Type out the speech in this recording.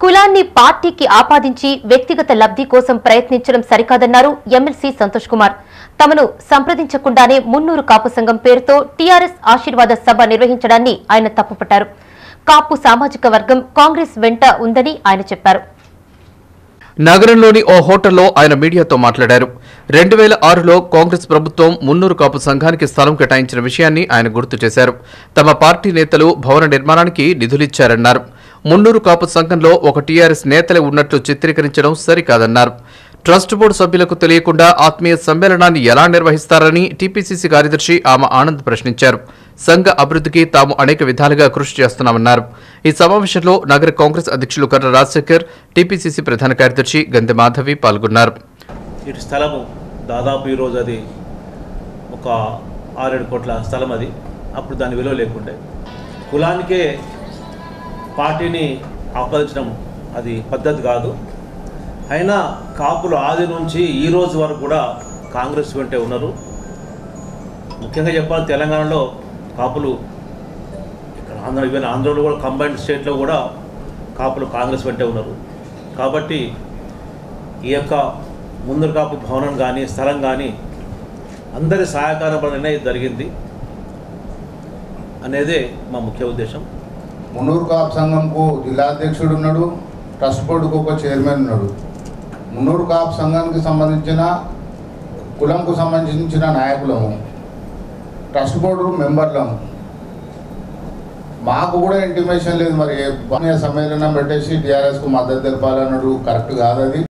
కులాన్ని పార్టీకి ఆపాదించి వ్యక్తిగత లబ్ధి కోసం ప్రయత్నించడం సరికాదన్నారు ఎమ్మెల్సీ సంతోష్ కుమార్. తమను సంప్రదించకుండానే మున్నూరు కాపు సంఘం పేరుతో టీఆర్ఎస్ ఆశీర్వాద సభ నిర్వహించడాన్ని ఆయన తప్పుపట్టారు. కాపు సామాజిక వర్గం కాంగ్రెస్ వెంట ఉందని ఆయన చెప్పారు. నగరంలోని ఓ హోటల్లో ఆయన మీడియాతో మాట్లాడారు. రెండు వేల ఆరులో కాంగ్రెస్ ప్రభుత్వం మున్నూరు కాపు సంఘానికి స్థలం కేటాయించిన విషయాన్ని ఆయన గుర్తు చేశారు. తమ పార్టీ నేతలు భవన నిర్మాణానికి నిధులిచ్చారన్నారు. మున్నూరు కాపు సంఘంలో ఒక టీఆర్ఎస్ నేతలే ఉన్నట్లు చిత్రీకరించడం సరికాదన్నారు. ట్రస్ట్ బోర్డు సభ్యులకు తెలియకుండా ఆత్మీయ సమ్మేళనాన్ని ఎలా నిర్వహిస్తారని టీపీసీసీ కార్యదర్శి ఆమె ఆనంద్ ప్రశ్నించారు. సంఘ అభివృద్ధికి తాము అనేక విధాలుగా కృషి చేస్తున్నామన్నారు. ఈ సమావేశంలో నగర కాంగ్రెస్ అధ్యక్షులు కర్ర రాజశేఖర్ టీపీసీసీ ప్రధాన కార్యదర్శి గంధె మాధవి పాల్గొన్నారు. ఇటు స్థలము దాదాపు ఈరోజు అది ఒక ఆరేడు కోట్ల స్థలం అది. అప్పుడు దాని విలువ లేకుండే. కులానికే పార్టీని ఆపాదించడం అది పద్ధతి కాదు. అయినా కాపులు ఆది నుంచి ఈ రోజు వరకు కూడా కాంగ్రెస్ వెంటే ఉన్నారు. ముఖ్యంగా చెప్పాలి తెలంగాణలో కాపులు ఇక్కడ ఆంధ్ర ఈవెన్ ఆంధ్రలో కూడా కంబైన్డ్ స్టేట్లో కూడా కాపులు కాంగ్రెస్ వెంటే ఉన్నారు. కాబట్టి ఈ యొక్క ముందరు కాపు భవనం కానీ స్థలం కానీ అందరి సహకారం వల్లనే జరిగింది అనేదే మా ముఖ్య ఉద్దేశం. మున్నూరు కాపు సంఘంకు జిల్లా అధ్యక్షుడు ఉన్నాడు ట్రస్ట్ బోర్డుకు ఒక చైర్మన్ ఉన్నాడు. మున్నూరు కాపు సంఘానికి సంబంధించిన కులంకు సంబంధించిన నాయకులము ట్రస్ట్ బోర్డు మెంబర్లము. మాకు కూడా ఇంటిమేషన్ లేదు మరి. ఏ సమ్మేళనం పెట్టేసి టీఆర్ఎస్కు మద్దతు తెలపాలన్నాడు. కరెక్ట్ కాదు అది.